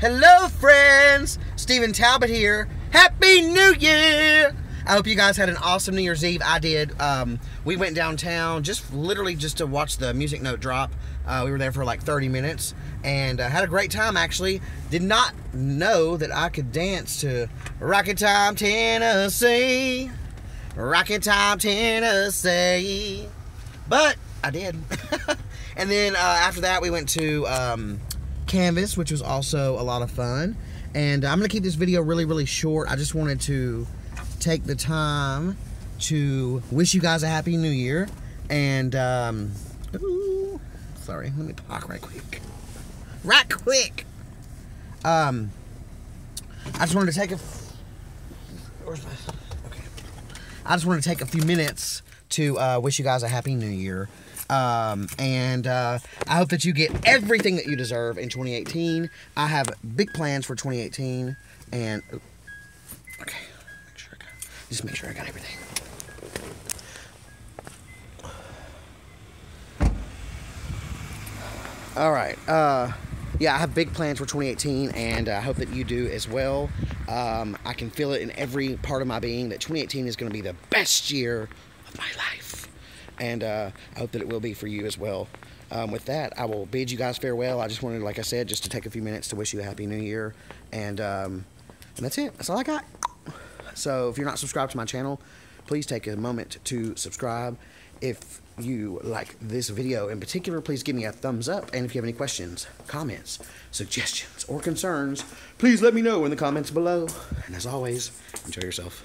Hello, friends. Steven Talbott here. Happy New Year! I hope you guys had an awesome New Year's Eve. I did. Um, we went downtown just literally just to watch the music note drop. Uh, we were there for like 30 minutes and uh, had a great time actually. Did not know that I could dance to Rocky Top Tennessee. Rocky Top Tennessee. But I did. and then uh, after that, we went to um, Canvas, which was also a lot of fun. And I'm going to keep this video really, really short. I just wanted to take the time to wish you guys a happy new year. And, um, ooh, sorry, let me talk right quick. Right quick. Um, I just wanted to take a. Where's my. Okay. I just wanted to take a few minutes to uh, wish you guys a happy new year. Um, and uh, I hope that you get everything that you deserve in 2018. I have big plans for 2018. And, oh, okay, make sure I got, just make sure I got everything. All right. Uh, yeah, I have big plans for 2018, and I hope that you do as well. Um, I can feel it in every part of my being that 2018 is going to be the best year of my life. And uh, I hope that it will be for you as well. Um, with that, I will bid you guys farewell. I just wanted, like I said, just to take a few minutes to wish you a happy new year. And, um, and that's it. That's all I got. So if you're not subscribed to my channel, please take a moment to subscribe. If you like this video in particular, please give me a thumbs up. And if you have any questions, comments, suggestions, or concerns, please let me know in the comments below. And as always, enjoy yourself.